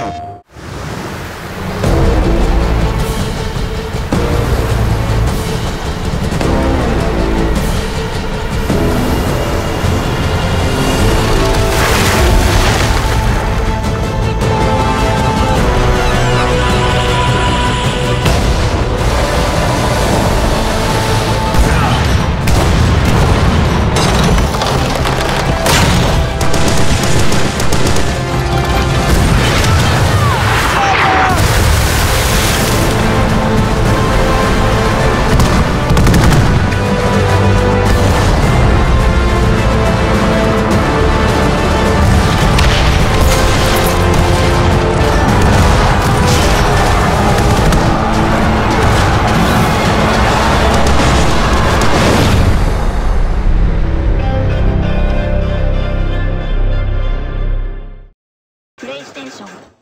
Oh. ステーション。